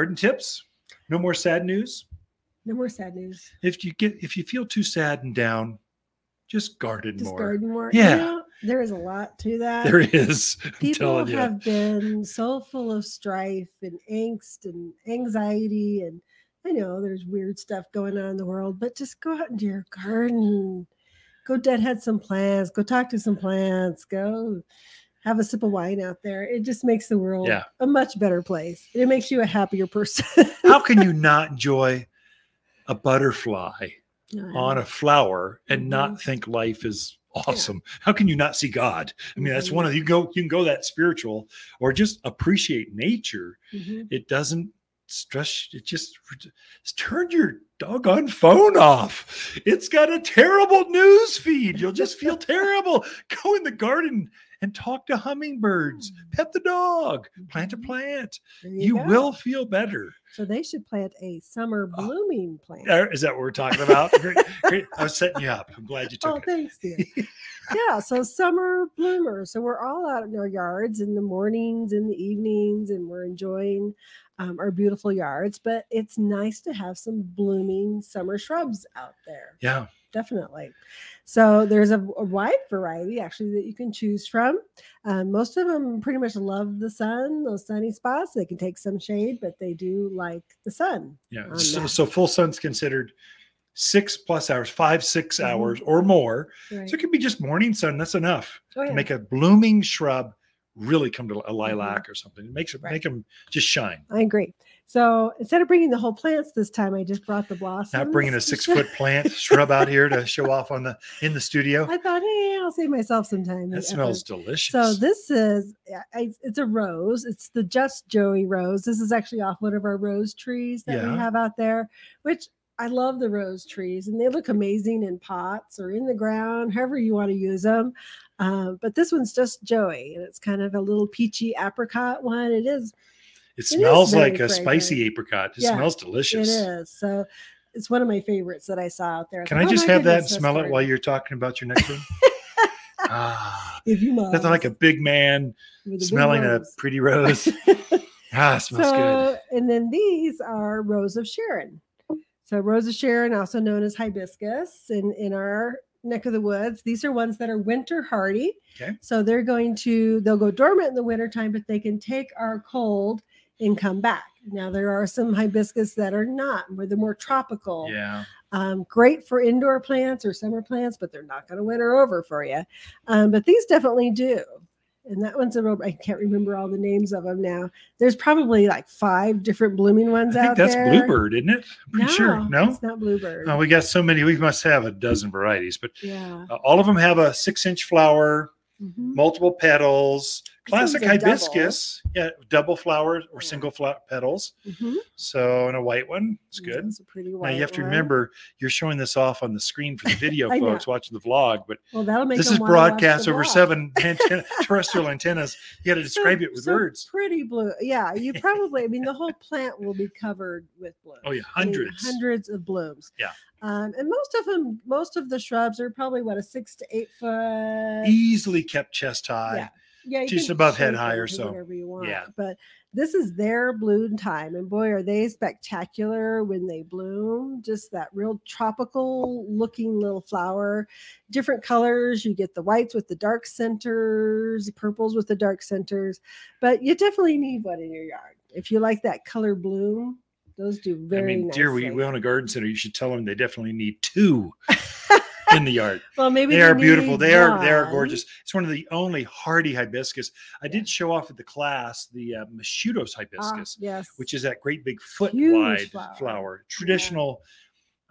garden tips. No more sad news. No more sad news. If you get if you feel too sad and down, just garden Just more. garden more. Yeah. You know, there is a lot to that. There is. I'm People telling you. have been so full of strife and angst and anxiety and I know there's weird stuff going on in the world, but just go out into your garden. Go deadhead some plants, go talk to some plants, go have a sip of wine out there. It just makes the world Yeah. a much better place. It makes you a happier person. How can you not enjoy a butterfly on a flower and Mhm. not think life is awesome? How can you not see God? I mean, that's one of you go you can go that spiritual or just appreciate nature. Mhm. It doesn't stress it just turn your doggone phone off. It's got a terrible news feed. You'll just feel terrible. Go in the garden and talk to hummingbirds. Pet the dog. Plant a Mhm. plant. There You will feel better. So they should plant a summer blooming plant. Is that what we're talking about? great, great. I was setting you up. I'm glad you Oh, took it. thanks, dear. yeah, so summer bloomers. So we're all out in our yards in the mornings, in the evenings, and we're enjoying um, our beautiful yards. But it's nice to have some blooming summer shrubs out there. Yeah. Definitely. So there's a, a wide variety actually that you can choose from. Um, most of them pretty much love the sun, those sunny spots. They can take some shade, but they do like the sun. Yeah. So, so full sun's considered six plus hours, five, 6 Mhm. hours or more. Right. So it could be just morning sun. That's enough Oh, to make a blooming shrub really come to a lilac or something. It makes it Mm-hmm. Right. make them just shine. I agree. So instead of bringing the whole plants this time, I just brought the blossoms. Not bringing a six foot plant shrub out here to show off on the in the studio. I thought, hey, I'll save myself some time. That smells effort. delicious. So this is, it's a rose. It's the Just Joey rose. This is actually off one of our rose trees that Yeah. we have out there, which I love the rose trees and they look amazing in pots or in the ground, however you want to use them. Um, but this one's just Joey and it's kind of a little peachy apricot one. It is. It smells very like a spicy apricot. It Yeah, smells delicious. It is. So it's one of my favorites that I saw out there. Can thought, I "Oh just my have that and smell it while you're talking about your next one? ah, If you must. nothing like a big man a big smelling a pretty rose. ah, it smells good. and then these are Rose of Sharon. So Rose of Sharon, also known as hibiscus in, in our neck of the woods. These are ones that are winter hardy. Okay. So they're going to, they'll go dormant in the wintertime, but they can take our cold and come back. Now there are some hibiscus that are not, where they're more tropical. Yeah. Um, great for indoor plants or summer plants, but they're not going to winter over for you. Um, but these definitely do. And that one's a real, I can't remember all the names of them now. There's probably like five different blooming ones I think out that's there. bluebird, isn't it? I'm pretty sure. No. It's not bluebird. Oh, we got so many. We must have a dozen varieties, but yeah. uh, all of them have a six-inch flower, Mhm. multiple petals. Classic a double. hibiscus, yeah, double flowers or Yeah. single flower petals. Mhm. So, and a white one. It's good. It's a pretty white. Now you have to one. remember you're showing this off on the screen for the video know. folks watching the vlog, but Well, that'll make this is broadcast over seven antenna, terrestrial antennas. You got to So- describe it with so words. Pretty blue. Yeah, you probably. I mean, the whole plant will be covered with blooms. Oh yeah, I mean, hundreds. hundreds of blooms. Yeah. Um, and most of them, most of the shrubs are probably what a six to eight foot. Easily kept chest high. Yeah. Yeah, you just above head high or so. Whatever you want. Yeah. But this is their bloom time, and boy, are they spectacular when they bloom! Just that real tropical looking little flower. Different colors. You get the whites with the dark centers, purples with the dark centers. But you definitely need one in your yard if you like that color bloom. Those do very I mean, dear, we, we own a garden center. You should tell them they definitely need two in the yard. well, maybe They are beautiful. They are they are gorgeous. It's one of the only hardy hibiscus. I did show off at the class the uh, Moscheutos Ah, hibiscus, yes. which is that great big foot Huge wide flower. flower. Traditional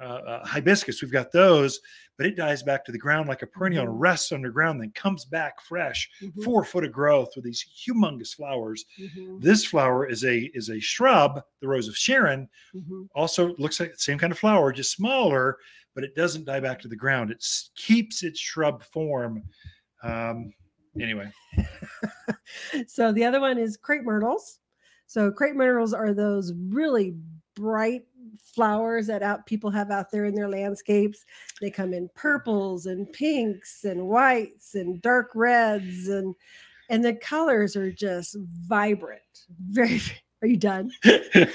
uh, uh, hibiscus. We've got those, but it dies back to the ground like a perennial and Mhm. rests underground, then comes back fresh, Mhm, four foot of growth with these humongous flowers. mhm, This flower is a is a shrub, the rose of Sharon. mhm. Also looks like the same kind of flower, just smaller, but it doesn't die back to the ground. It keeps its shrub form. Um, anyway, so the other one is crepe myrtles. So crepe myrtles are those really bright flowers that out people have out there in their landscapes. They come in purples and pinks and whites and dark reds and and the colors are just vibrant, very Are you done?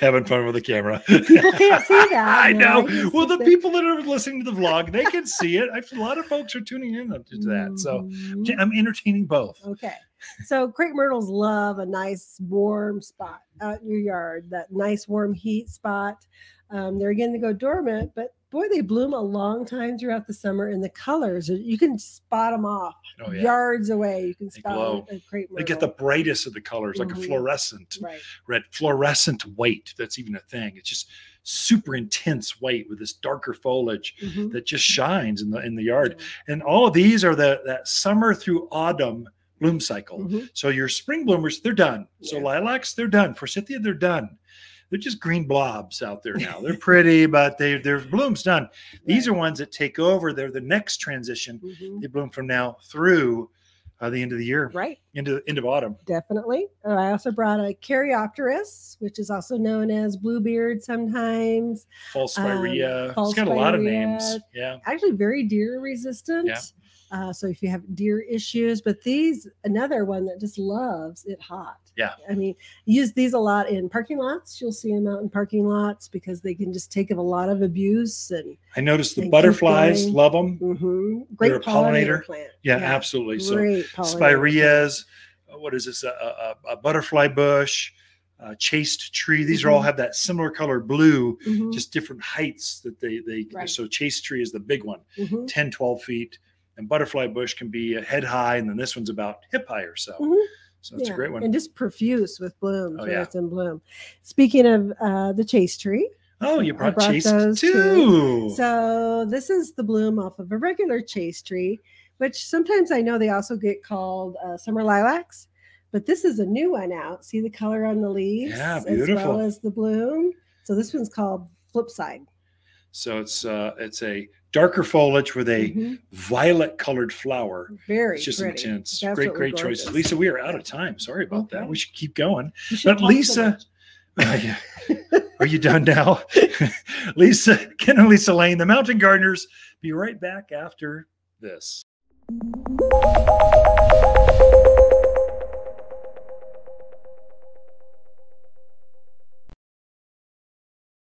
Having fun with the camera. People can't see that. I no, know. Well, the people that are listening to the vlog, they can see it. A lot of folks are tuning in to that. So Mhm. I'm entertaining both. Okay. So crepe myrtles love a nice warm spot out in your yard, that nice warm heat spot. Um, they're again to go dormant, but boy, they bloom a long time throughout the summer. And the colors, you can spot them off Oh, yeah. yards away. You can They spot a crepe myrtle. They get the brightest of the colors, like a Mhm. fluorescent right. red, fluorescent white. That's even a thing. It's just super intense white with this darker foliage Mhm. that just shines in the in the yard. Yeah. And all of these are the that summer through autumn bloom cycle. Mhm. So your spring bloomers, they're done. So lilacs, they're done. Forsythia, they're done. They're just green blobs out there now. They're pretty, but they their bloom's done. These are ones that take over. They're the next transition. Mhm. They bloom from now through uh, the end of the year, Right. into end of autumn. Definitely. Uh, I also brought a Caryopteris, which is also known as bluebeard sometimes. False Um, spirea. false it's got a lot of names. Yeah. actually very deer resistant. Yeah. Uh, so if you have deer issues, but these another one that just loves it hot. Yeah. I mean, use these a lot in parking lots. You'll see them out in parking lots because they can just take a lot of abuse and I noticed the butterflies love them. mhm, great a pollinator, pollinator. plant. Yeah, absolutely. So Great pollinator spireas, uh, what is this? A, a, a butterfly bush, a chaste tree. These are all Mhm. have that similar color blue, Mhm, just different heights that they they. Right. So chaste tree is the big one, mhm, 10, 12 feet, and butterfly bush can be a head high, and then this one's about hip high or so. mhm. So it's Yeah, a great one. And just profuse with blooms Oh, when yeah. it's in bloom. Speaking of uh, the chaste tree, oh, you brought, brought chaste those too. too. So this is the bloom off of a regular chaste tree, which sometimes I know they also get called uh, summer lilacs, but this is a new one out. See the color on the leaves Yeah, as beautiful. well as the bloom. So this one's called Flipside. So it's uh it's a darker foliage with a Mhm. violet colored flower. Very It's just pretty. intense. Great, great choices. Lisa, we are out of time. Sorry about that. We should keep going. Should But Lisa. Uh, yeah. Are you done now? Lisa, Ken and Lisa Lain, the Mountain Gardeners. Be right back after this.